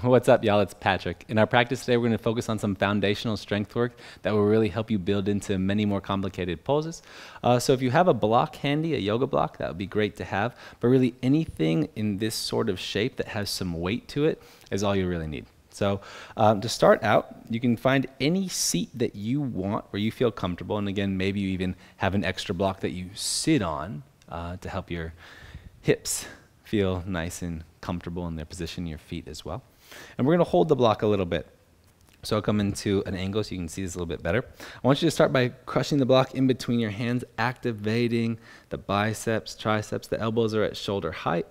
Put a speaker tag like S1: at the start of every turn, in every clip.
S1: What's up, y'all? It's Patrick. In our practice today, we're going to focus on some foundational strength work that will really help you build into many more complicated poses. Uh, so, if you have a block handy, a yoga block, that would be great to have. But really, anything in this sort of shape that has some weight to it is all you really need. So, um, to start out, you can find any seat that you want where you feel comfortable. And again, maybe you even have an extra block that you sit on uh, to help your hips feel nice and comfortable in their position, your feet as well. And we're going to hold the block a little bit. So I'll come into an angle so you can see this a little bit better. I want you to start by crushing the block in between your hands, activating the biceps, triceps, the elbows are at shoulder height.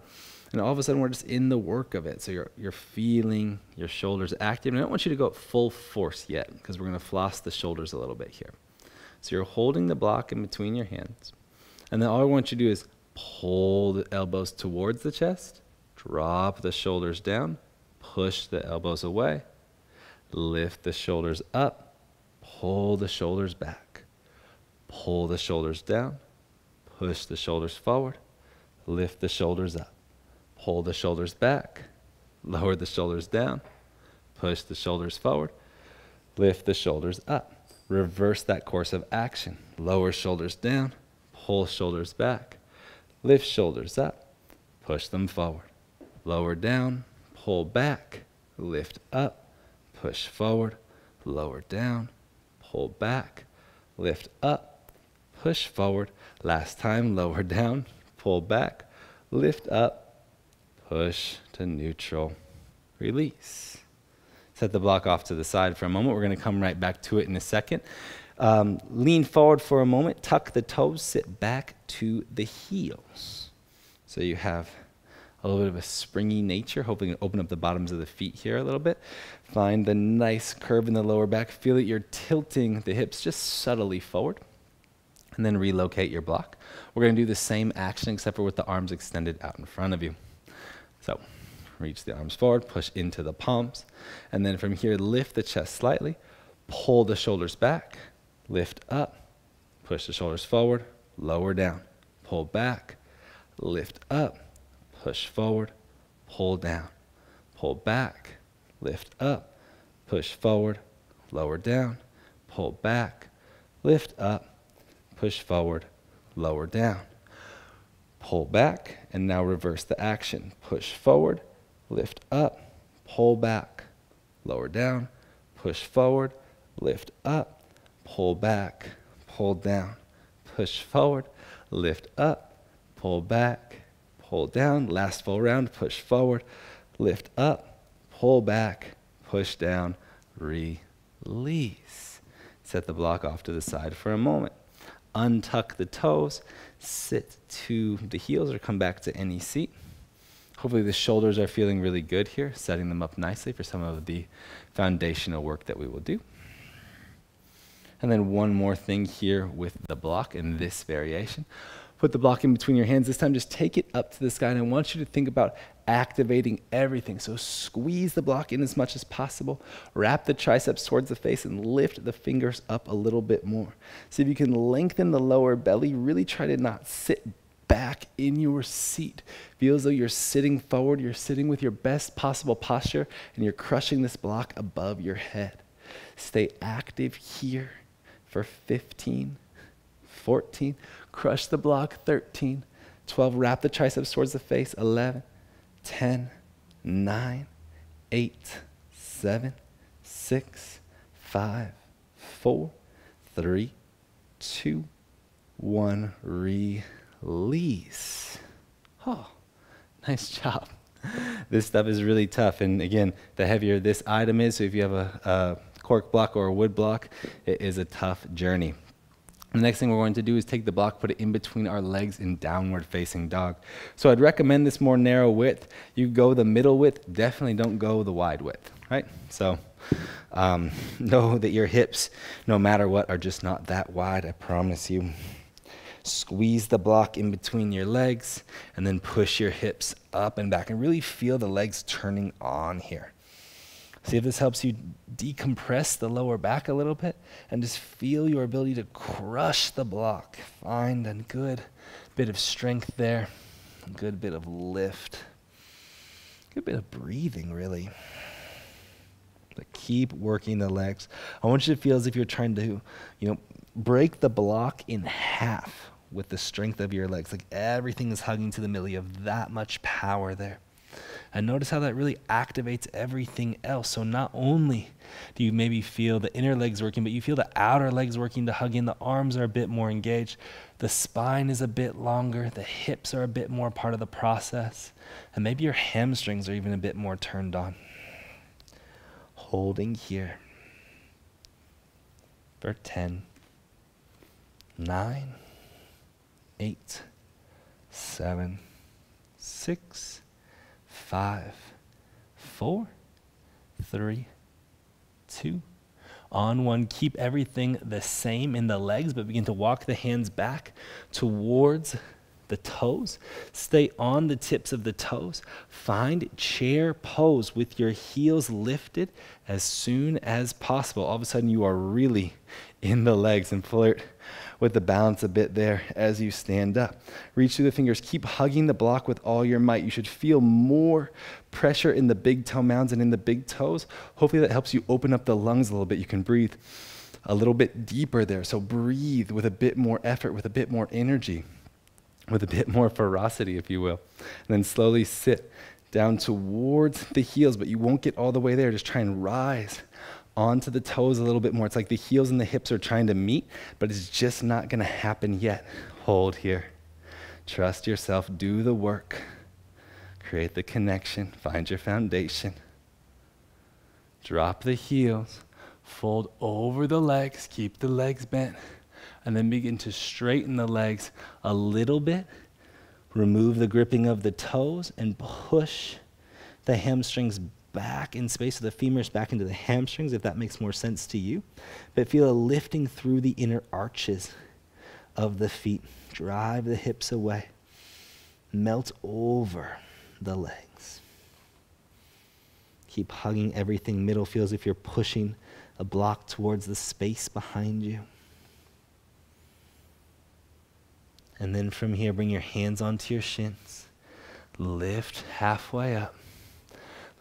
S1: And all of a sudden, we're just in the work of it. So you're, you're feeling your shoulders active. And I don't want you to go full force yet because we're going to floss the shoulders a little bit here. So you're holding the block in between your hands. And then all I want you to do is pull the elbows towards the chest, drop the shoulders down, push the elbows away, lift the shoulders up, pull the shoulders back, pull the shoulders down, push the shoulders forward, lift the shoulders up, pull the shoulders back, lower the shoulders down, push the shoulders forward, lift the shoulders up. Reverse that course of action. Lower shoulders down, pull shoulders back, lift shoulders up, push them forward, lower down, pull back, lift up, push forward, lower down, pull back, lift up, push forward. Last time, lower down, pull back, lift up, push to neutral, release. Set the block off to the side for a moment. We're going to come right back to it in a second. Um, lean forward for a moment, tuck the toes, sit back to the heels. So you have a little bit of a springy nature. Hopefully, you can open up the bottoms of the feet here a little bit. Find the nice curve in the lower back. Feel that you're tilting the hips just subtly forward. And then relocate your block. We're going to do the same action except for with the arms extended out in front of you. So, reach the arms forward, push into the palms. And then from here, lift the chest slightly, pull the shoulders back lift up, push the shoulders forward, lower down, pull back, lift up, push forward, pull down, pull back, lift up, push forward, lower down, pull back, lift up, push forward, lower down. Pull back, and now reverse the action. Push forward, lift up, pull back, lower down, push forward, lift up, pull back, pull down, push forward, lift up, pull back, pull down. Last full round, push forward, lift up, pull back, push down, release. Set the block off to the side for a moment. Untuck the toes, sit to the heels or come back to any seat. Hopefully, the shoulders are feeling really good here, setting them up nicely for some of the foundational work that we will do. And then one more thing here with the block in this variation. Put the block in between your hands. This time, just take it up to the sky. And I want you to think about activating everything. So squeeze the block in as much as possible. Wrap the triceps towards the face and lift the fingers up a little bit more. See if you can lengthen the lower belly. Really try to not sit back in your seat. Feel as though you're sitting forward. You're sitting with your best possible posture and you're crushing this block above your head. Stay active here for 15, 14, crush the block, 13, 12, wrap the triceps towards the face, 11, 10, 9, 8, 7, 6, 5, 4, 3, 2, 1. Release. Oh, nice job. This stuff is really tough. And again, the heavier this item is, so if you have a, a cork block or a wood block, it is a tough journey. The next thing we're going to do is take the block, put it in between our legs in downward facing dog. So I'd recommend this more narrow width. You go the middle width, definitely don't go the wide width, right? So um, know that your hips, no matter what, are just not that wide, I promise you. Squeeze the block in between your legs and then push your hips up and back and really feel the legs turning on here. See if this helps you decompress the lower back a little bit and just feel your ability to crush the block. Find a good bit of strength there, a good bit of lift, good bit of breathing, really.
S2: but keep working the legs. I want you to feel as if you're trying to, you know, break the block in half with the strength of your legs. Like everything is hugging to the middle. You have that much power there. And notice how that really activates everything else. So not only do you maybe feel the inner legs working, but you feel the outer legs working to hug in. The arms are a bit more engaged. The spine is a bit longer. The hips are a bit more part of the process. And maybe your hamstrings are even a bit more turned on. Holding here for 10, 9, 8, 7, 6, five, four, three, two. On one, keep everything the same in the legs, but begin to walk the hands back towards the toes. Stay on the tips of the toes. Find chair pose with your heels lifted as soon as possible. All of a sudden, you are really in the legs and flirt with the balance a bit there as you stand up. Reach through the fingers. Keep hugging the block with all your might. You should feel more pressure in the big toe mounds and in the big toes. Hopefully, that helps you open up the lungs a little bit. You can breathe a little bit deeper there. So, breathe with a bit more effort, with a bit more energy, with a bit more ferocity, if you will. And then slowly sit down towards the heels, but you won't get all the way there. Just try and rise onto the toes a little bit more. It's like the heels and the hips are trying to meet, but it's just not going to happen yet. Hold here. Trust yourself. Do the work. Create the connection. Find your foundation. Drop the heels. Fold over the legs. Keep the legs bent. And then begin to straighten the legs a little bit. Remove the gripping of the toes and push the hamstrings back in space, so the femurs back into the hamstrings, if that makes more sense to you. But feel a lifting through the inner arches of the feet. Drive the hips away. Melt over the legs. Keep hugging everything. Middle feels if you're pushing a block towards the space behind you. And then from here, bring your hands onto your shins. Lift halfway up.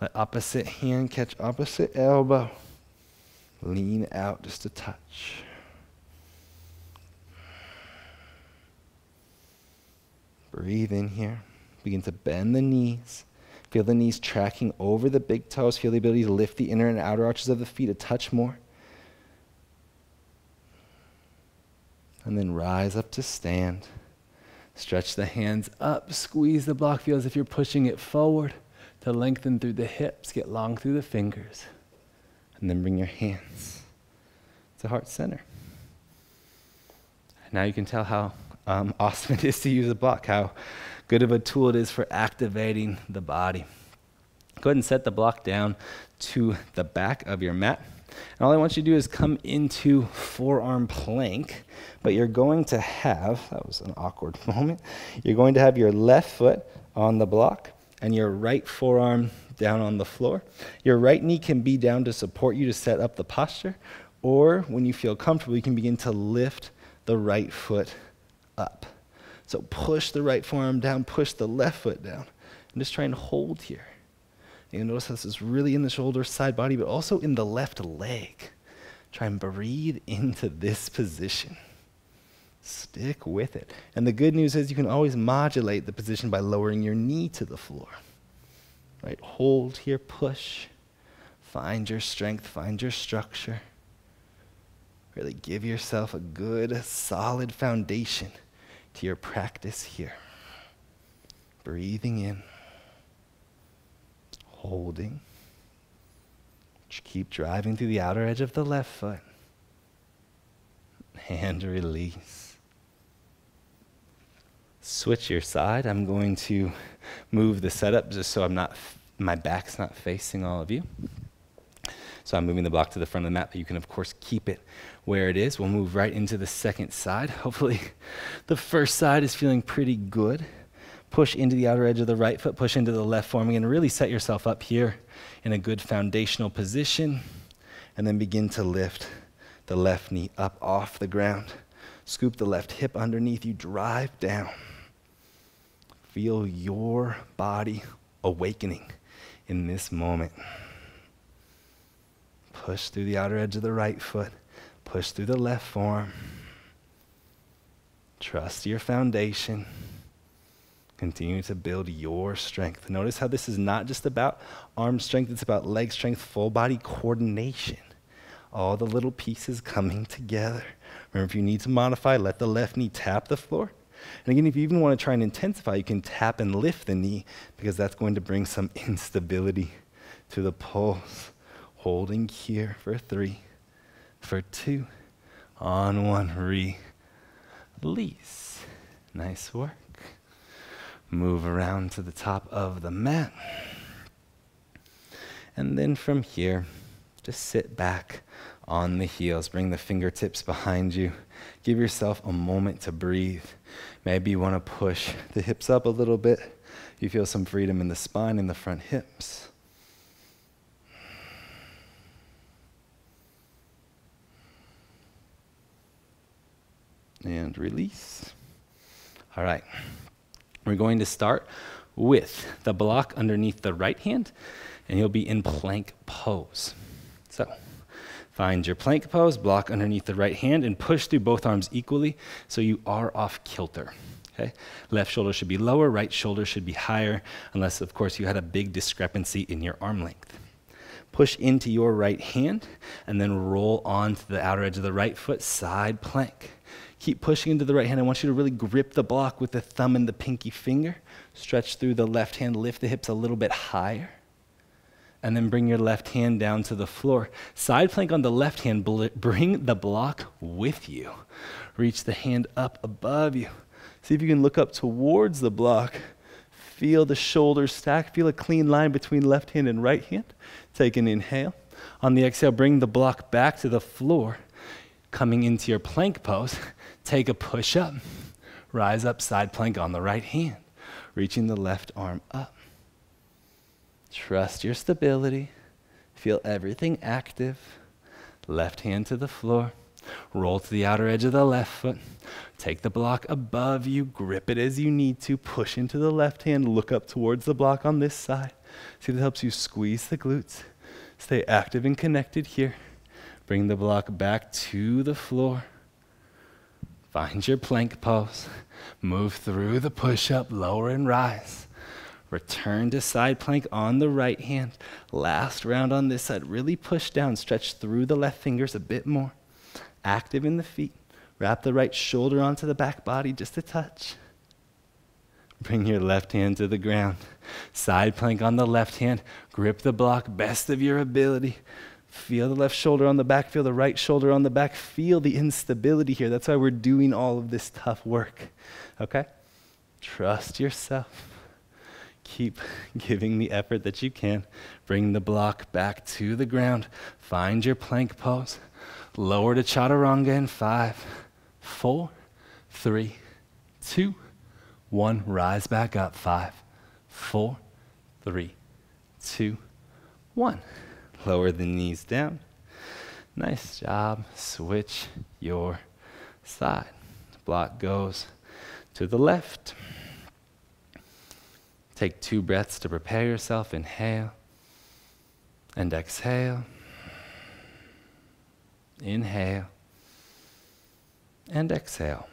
S2: Let opposite hand catch opposite elbow. Lean out just a touch. Breathe in here. Begin to bend the knees. Feel the knees tracking over the big toes. Feel the ability to lift the inner and outer arches of the feet a touch more. And then rise up to stand. Stretch the hands up. Squeeze the block. Feel as if you're pushing it forward to lengthen through the hips, get long through the fingers, and then bring your hands to heart center. Now you can tell how um, awesome it is to use a block, how good of a tool it is for activating the body. Go ahead and set the block down to the back of your mat. And all I want you to do is come into forearm plank, but you're going to have, that was an awkward moment, you're going to have your left foot on the block and your right forearm down on the floor. Your right knee can be down to support you to set up the posture, or when you feel comfortable, you can begin to lift the right foot up. So push the right forearm down, push the left foot down, and just try and hold here. You notice this is really in the shoulder, side body, but also in the left leg. Try and breathe into this position. Stick with it. And the good news is you can always modulate the position by lowering your knee to the floor. Right? Hold here, push. Find your strength, find your structure. Really give yourself a good, solid foundation to your practice here. Breathing in, holding. Keep driving through the outer edge of the left foot. And release switch your side. I'm going to move the setup just so I'm not, my back's not facing all of you. So I'm moving the block to the front of the mat, but you can of course keep it where it is. We'll move right into the second side. Hopefully the first side is feeling pretty good. Push into the outer edge of the right foot, push into the left forearm and Really set yourself up here in a good foundational position. And then begin to lift the left knee up off the ground. Scoop the left hip underneath you, drive down feel your body awakening in this moment. Push through the outer edge of the right foot. Push through the left forearm. Trust your foundation. Continue to build your strength. Notice how this is not just about arm strength, it's about leg strength, full body coordination. All the little pieces coming together. Remember, if you need to modify, let the left knee tap the floor. And again, if you even want to try and intensify, you can tap and lift the knee because that's going to bring some instability to the pulse. Holding here for three, for two, on one, release. Nice work. Move around to the top of the mat. And then from here, just sit back on the heels. Bring the fingertips behind you. Give yourself a moment to breathe. Maybe you want to push the hips up a little bit. You feel some freedom in the spine and the front hips. And release. All right. We're going to start with the block underneath the right hand, and you'll be in plank pose. So, find your plank pose, block underneath the right hand, and push through both arms equally so you are off kilter. Okay? Left shoulder should be lower, right shoulder should be higher, unless, of course, you had a big discrepancy in your arm length. Push into your right hand, and then roll onto the outer edge of the right foot, side plank. Keep pushing into the right hand. I want you to really grip the block with the thumb and the pinky finger. Stretch through the left hand, lift the hips a little bit higher. And then bring your left hand down to the floor. Side plank on the left hand, bring the block with you. Reach the hand up above you. See if you can look up towards the block. Feel the shoulders stack. Feel a clean line between left hand and right hand. Take an inhale. On the exhale, bring the block back to the floor. Coming into your plank pose, take a push up. Rise up, side plank on the right hand, reaching the left arm up. Trust your stability. Feel everything active. Left hand to the floor. Roll to the outer edge of the left foot. Take the block above you. Grip it as you need to. Push into the left hand. Look up towards the block on this side. See, that helps you squeeze the glutes. Stay active and connected here. Bring the block back to the floor. Find your plank pose. Move through the push up, lower and rise. Return to side plank on the right hand. Last round on this side. Really push down. Stretch through the left fingers a bit more. Active in the feet. Wrap the right shoulder onto the back body just a touch. Bring your left hand to the ground. Side plank on the left hand. Grip the block best of your ability. Feel the left shoulder on the back, feel the right shoulder on the back, feel the instability here. That's why we're doing all of this tough work. Okay? Trust yourself. Keep giving the effort that you can. Bring the block back to the ground. Find your plank pose. Lower to chaturanga in five, four, three, two, one. Rise back up. Five, four, three, two, one. Lower the knees down. Nice job. Switch your side. Block goes to the left. Take two breaths to prepare yourself. Inhale and exhale. Inhale and exhale.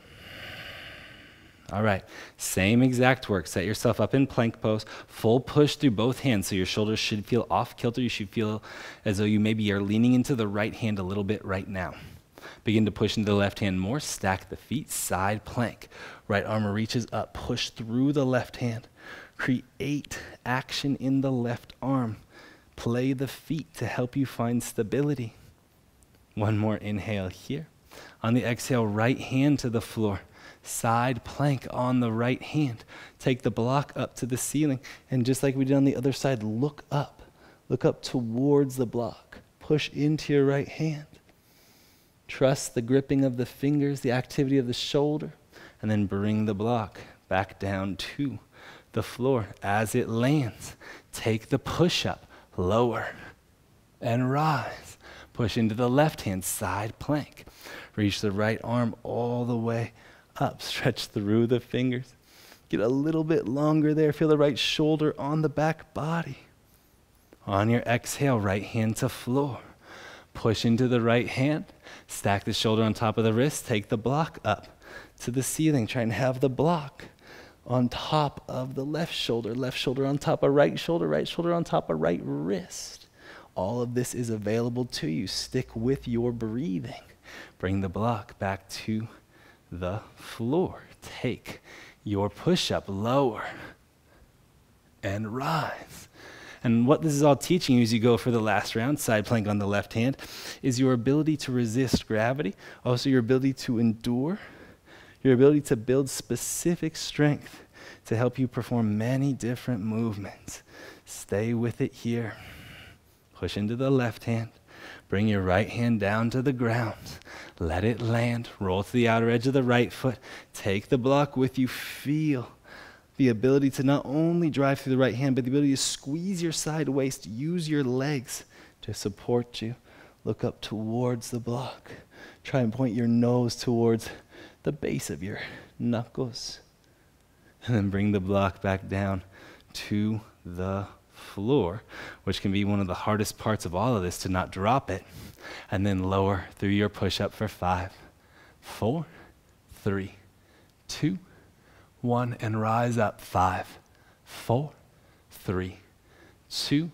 S2: All right, same exact work. Set yourself up in plank pose, full push through both hands so your shoulders should feel off kilter. You should feel as though you maybe are leaning into the right hand a little bit right now. Begin to push into the left hand more. Stack the feet, side plank. Right arm reaches up, push through the left hand. Create action in the left arm. Play the feet to help you find stability. One more inhale here. On the exhale, right hand to the floor side plank on the right hand. Take the block up to the ceiling. And just like we did on the other side, look up. Look up towards the block. Push into your right hand. Trust the gripping of the fingers, the activity of the shoulder, and then bring the block back down to the floor. As it lands, take the push up, lower, and rise. Push into the left hand side plank. Reach the right arm all the way up, stretch through the fingers. Get a little bit longer there. Feel the right shoulder on the back body. On your exhale, right hand to floor.
S1: Push into the right hand, stack the shoulder on top of the wrist, take the block up to the ceiling. Try and have the block on top of the left shoulder, left shoulder on top of right shoulder, right shoulder on top of right wrist. All of this is available to you. Stick with your breathing. Bring the block back to the floor. Take your push up lower and rise. And what this is all teaching you as you go for the last round, side plank on the left hand, is your ability to resist gravity, also your ability to endure, your ability to build specific strength to help you perform many different movements. Stay with it here. Push into the left hand. Bring your right hand down to the ground. Let it land. Roll to the outer edge of the right foot. Take the block with you. Feel the ability to not only drive through the right hand, but the ability to squeeze your side waist. Use your legs to support you. Look up towards the block. Try and point your nose towards the base of your knuckles. And then bring the block back down to the floor, which can be one of the hardest parts of all of this to not drop it. And then lower through your push up for five, four, three, two, one, and rise up. Five, four, three, two,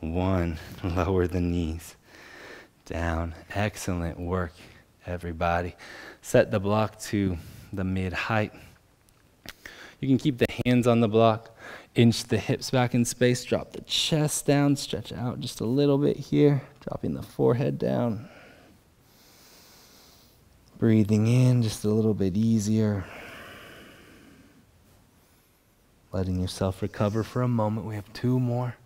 S1: one. Lower the knees down. Excellent work, everybody. Set the block to the mid height. You can keep the hands on the block, inch the hips back in space, drop the chest down, stretch out just a little bit here, dropping the forehead down. Breathing in just a little bit easier. Letting yourself recover for a moment. We have two more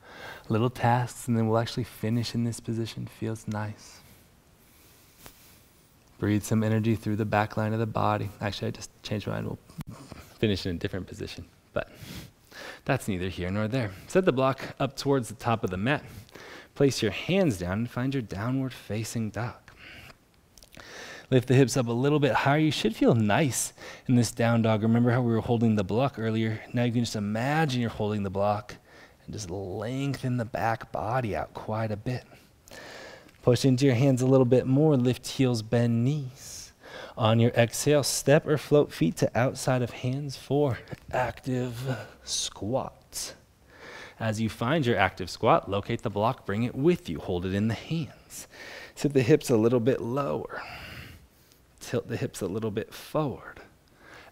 S1: little tasks, and then we'll actually finish in this position. Feels nice. Breathe some energy through the back line of the body. Actually, I just changed my mind. We'll finish in a different position. But that's neither here nor there. Set the block up towards the top of the mat. Place your hands down and find your downward facing dog. Lift the hips up a little bit higher. You should feel nice in this down dog. Remember how we were holding the block earlier? Now you can just imagine you're holding the block and just lengthen the back body out quite a bit. Push into your hands a little bit more. Lift heels, bend knees. On your exhale, step or float feet to outside of hands for active squat. As you find your active squat, locate the block, bring it with you, hold it in the hands. Sit the hips a little bit lower. Tilt the hips a little bit forward.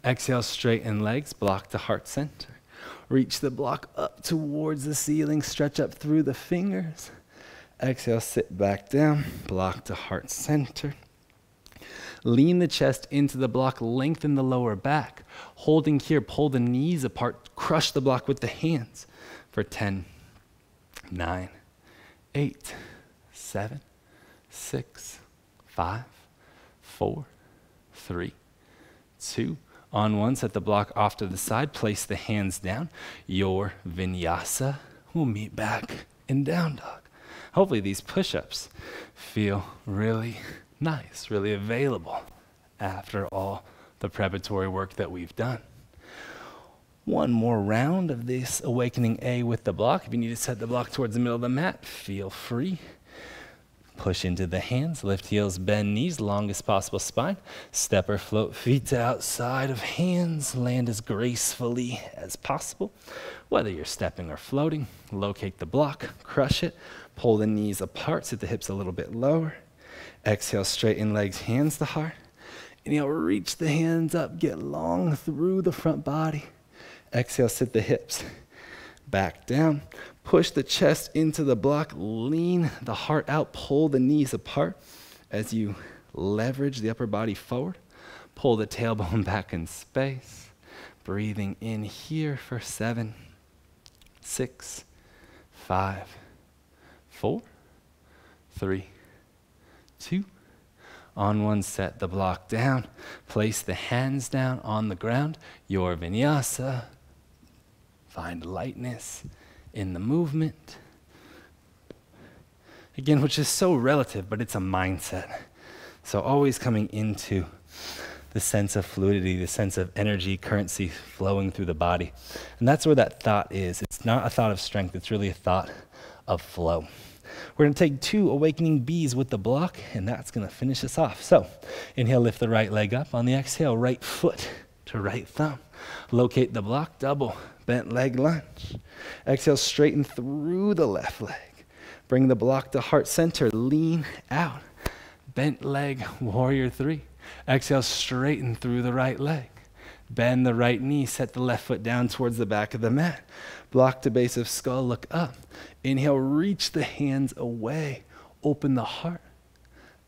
S1: Exhale, straighten legs, block to heart center. Reach the block up towards the ceiling, stretch up through the fingers. Exhale, sit back down, block to heart center. Lean the chest into the block, lengthen the lower back. Holding here, pull the knees apart, crush the block with the hands for 10, 9, 8, 7, 6, 5, 4, 3, 2. On one, set the block off to the side, place the hands down. Your vinyasa will meet back in down dog hopefully these push ups feel really nice, really available after all the preparatory work that we've done. One more round of this awakening A with the block. If you need to set the block towards the middle of the mat, feel free. Push into the hands, lift heels, bend knees, longest possible spine. Step or float feet to outside of hands. Land as gracefully as possible. Whether you're stepping or floating, locate the block, crush it, Pull the knees apart, sit the hips a little bit lower. Exhale, straighten legs, hands to heart. Inhale, reach the hands up, get long through the front body. Exhale, sit the hips back down. Push the chest into the block, lean the heart out, pull the knees apart as you leverage the upper body forward. Pull the tailbone back in space. Breathing in here for seven, six, five, four, three, two. On one, set the block down. Place the hands down on the ground. Your vinyasa. Find lightness in the movement. Again, which is so relative, but it's a mindset. So always coming into the sense of fluidity, the sense of energy, currency flowing through the body. And that's where that thought is. It's not a thought of strength, it's really a thought
S2: of flow. We're going to take two awakening bees with the block, and that's going to finish us off. So, inhale, lift the right leg up. On the exhale, right foot to right thumb. Locate the block, double, bent leg lunge. Exhale, straighten through the left leg. Bring the block to heart center, lean out. Bent leg, warrior three. Exhale, straighten through the right leg. Bend the right knee, set the left foot down towards the back of the mat. Block the base of skull, look up. Inhale, reach the hands away. Open the heart.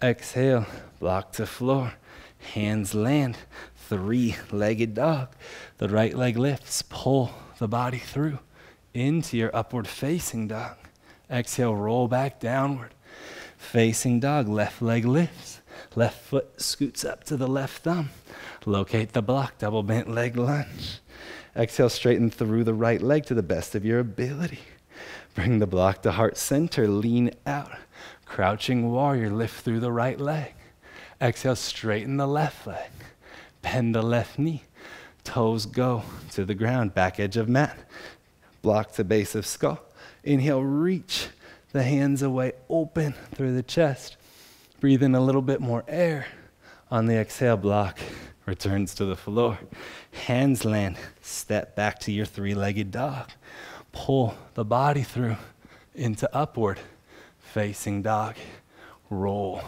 S2: Exhale, block to floor. Hands land. Three legged dog. The right leg lifts. Pull the body through into your upward facing dog. Exhale, roll back downward. Facing dog, left leg lifts. Left foot scoots up to the left thumb. Locate the block, double bent leg lunge. Exhale, straighten through the right leg to the best of your ability. Bring the block to heart center, lean out. Crouching warrior, lift through the right leg. Exhale, straighten the left leg. Bend the left knee. Toes go to the ground, back edge of mat. Block to base of skull. Inhale, reach the hands away, open through the chest. Breathe in a little bit more air. On the exhale, block returns to the floor. Hands land, step back to your three legged dog. Pull the body through into upward facing dog. Roll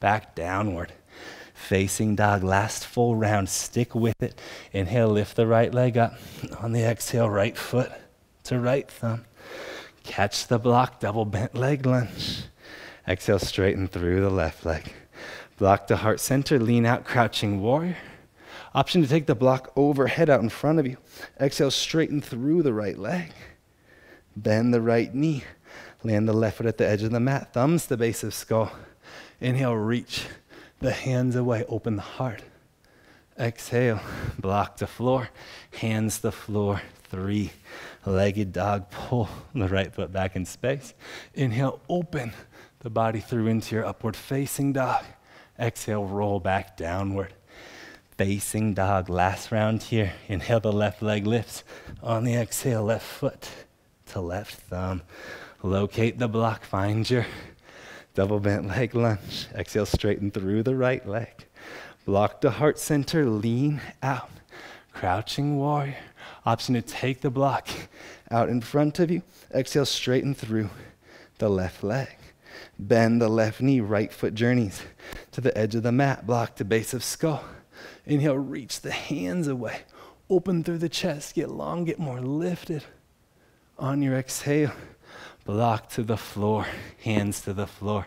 S2: back downward. Facing dog, last full round, stick with it. Inhale, lift the right leg up. On the exhale, right foot to right thumb. Catch the block, double bent leg lunge. Exhale, straighten through the left leg. Block to heart center, lean out, crouching warrior. Option to take the block overhead out in front of you. Exhale, straighten through the right leg. Bend the right knee. Land the left foot at the edge of the mat. Thumbs the base of skull. Inhale, reach the hands away. Open the heart. Exhale, block to floor. Hands to floor. Three legged dog. Pull the right foot back in space. Inhale, open the body through into your upward facing dog. Exhale, roll back downward. Facing dog, last round here. Inhale, the left leg lifts. On the exhale, left foot to left thumb. Locate the block, find your double bent leg lunge. Exhale, straighten through the right leg. Block the heart center, lean out. Crouching warrior. Option to take the block out in front of you. Exhale, straighten through the left leg. Bend the left knee, right foot journeys to the edge of the mat, block to base of skull. Inhale, reach the hands away. Open through the chest, get long, get more lifted. On your exhale, block to the floor, hands to the floor.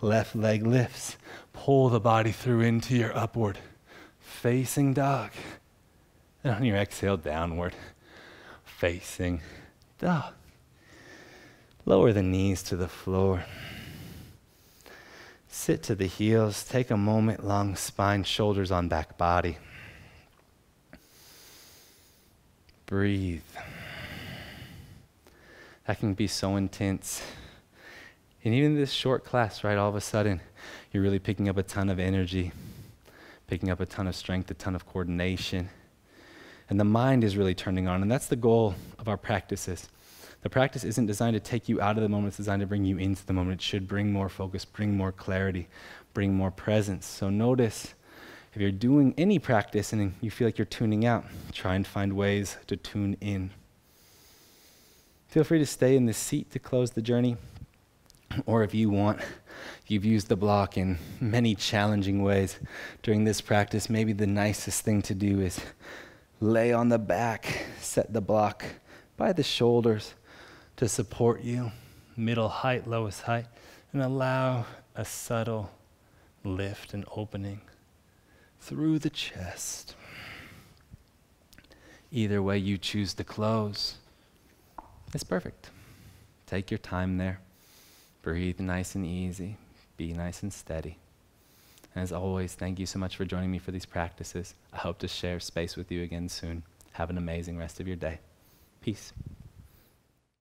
S2: Left leg lifts. Pull the body through into your upward facing dog. And on your exhale, downward facing dog. Lower the knees to the floor. Sit to the heels. Take a moment, long spine, shoulders on back body. Breathe. That can be so intense. And even this short class, right, all of a sudden, you're really picking up a ton of energy, picking up a ton of strength, a ton of coordination. And the mind is really turning on. And that's the goal of our practices. The practice isn't designed to take you out of the moment, it's designed to bring you into the moment. It should bring more focus, bring more clarity, bring more presence. So notice if you're doing any practice and you feel like you're tuning out, try and find ways to tune in. Feel free to stay in the seat to close the journey. Or if you want, you've used the block in many challenging ways during this practice, maybe the nicest thing to do is lay on the back, set the block by the shoulders, to support you, middle height, lowest height, and allow a subtle lift and opening through the chest. Either way you choose to close, it's perfect. Take your time there. Breathe nice and easy. Be nice and steady. And As always, thank you so much for joining me for these practices. I hope to share space with you again soon. Have an amazing rest of your day. Peace.